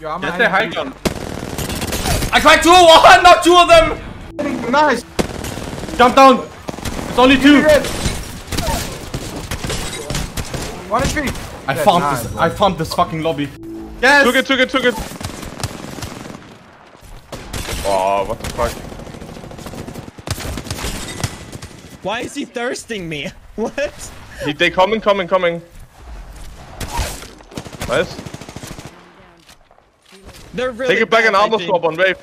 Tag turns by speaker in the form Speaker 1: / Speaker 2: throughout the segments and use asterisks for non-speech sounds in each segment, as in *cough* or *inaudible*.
Speaker 1: Yo, I'm
Speaker 2: Get
Speaker 1: behind
Speaker 2: the high
Speaker 1: you.
Speaker 2: gun. I cracked two! of One, *laughs* not two of them!
Speaker 1: Nice.
Speaker 2: Jump down! It's only two!
Speaker 1: Red. One HP.
Speaker 2: I
Speaker 1: Dead.
Speaker 2: farmed
Speaker 1: Nice,
Speaker 2: this.
Speaker 1: bro.
Speaker 2: I farmed this fucking lobby. Yes!
Speaker 3: Took it, took it, took it. Oh, what the fuck?
Speaker 4: Why is he thirsting me? *laughs* What?
Speaker 3: He, they coming, coming, coming. Nice.
Speaker 4: They're really
Speaker 3: Take it back
Speaker 4: bad,
Speaker 3: and armor swap on wave.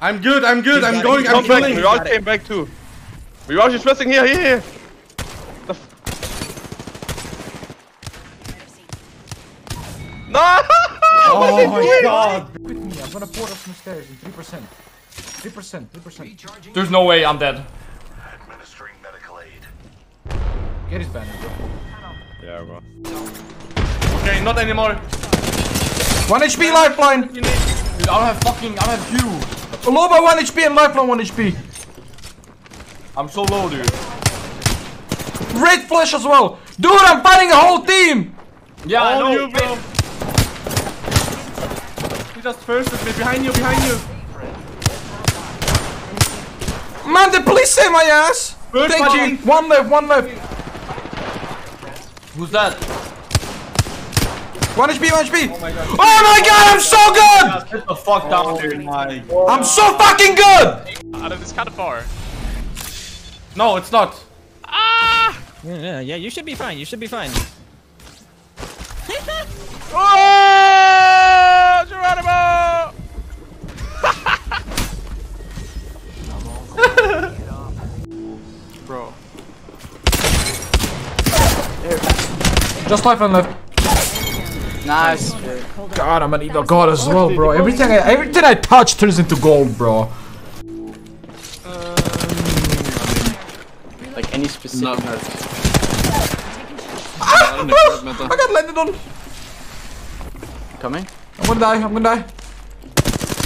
Speaker 2: I'm good, I'm good,
Speaker 4: He's
Speaker 2: I'm going, I'm
Speaker 3: Come back.
Speaker 2: killing.
Speaker 3: Mirage came back too. Mirage is resting here, here, here. The f- no! *laughs*
Speaker 2: Oh my god.
Speaker 1: With me. I'm gonna port up some stairs in 3%. 3%. 3%.
Speaker 2: There's no way I'm dead.
Speaker 5: Administering medical aid.
Speaker 1: Get his banner, bro.
Speaker 3: Yeah, bro.
Speaker 2: Okay, not anymore.
Speaker 1: One HP lifeline.
Speaker 2: Dude, I don't have fucking, I don't have you.
Speaker 1: Loba one HP and life lifeline one HP.
Speaker 2: I'm so low, dude.
Speaker 1: Red flash as well. Dude, I'm fighting a whole team.
Speaker 2: Yeah, I know.
Speaker 3: you, bro.
Speaker 2: He just firsted me. Behind you, behind you.
Speaker 1: Man, the police save my ass.
Speaker 2: Good
Speaker 1: Thank
Speaker 2: fighting.
Speaker 1: you. One left, one left.
Speaker 2: Who's that?
Speaker 1: One HP, one HP. Oh my god, I'm so good.
Speaker 2: Get the fuck down, dude.
Speaker 1: I'm so fucking good.
Speaker 6: Out of this kind of far.
Speaker 2: No, it's not.
Speaker 6: Ah!
Speaker 4: Yeah, yeah, yeah, you should be fine. You should be fine. *laughs*
Speaker 6: Oh! Geronimo! *laughs* Bro.
Speaker 1: Just lifeline left.
Speaker 7: Nice.
Speaker 1: God, I'm an evil god as well, bro. Everything I, everything I touch turns into gold, bro.
Speaker 7: Like any specific.
Speaker 1: I got landed on.
Speaker 7: Coming.
Speaker 1: I'm gonna die. I'm gonna die.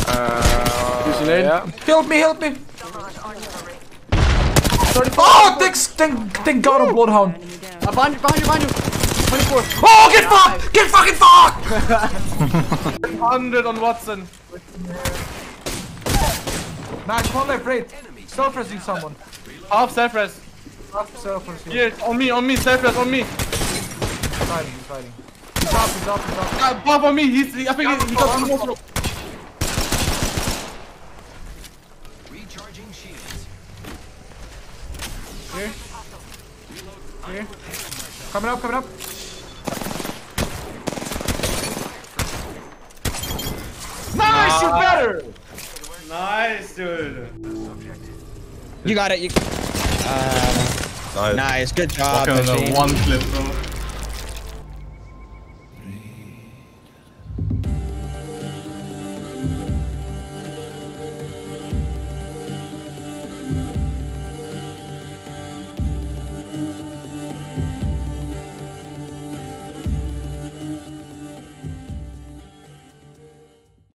Speaker 3: Uh, Yeah.
Speaker 1: Help me, help me. Oh, thank, thank, thank God I'm Bloodhound.
Speaker 7: Uh, behind you, behind you, behind you. 24.
Speaker 1: Oh, get fucked! Get fucking fucked! *laughs*
Speaker 2: 100 on Wattson.
Speaker 1: Nice, one left, right. Self-resing someone.
Speaker 2: Half self-res.
Speaker 1: Self-resing.
Speaker 2: Here, on me, on me, self-res, on me.
Speaker 1: He's fighting, he's fighting. He's up, he's up, he's up.
Speaker 2: Uh, Bob on me, he's, I think he, he got the most.
Speaker 5: Recharging shields.
Speaker 1: Here. Here. Coming up, coming up. Nice, you better!
Speaker 2: Nice, dude.
Speaker 4: You got it. You. Uh,
Speaker 3: Nice.
Speaker 4: nice. Good job,
Speaker 2: Okay,
Speaker 4: machine.
Speaker 2: one clip, bro.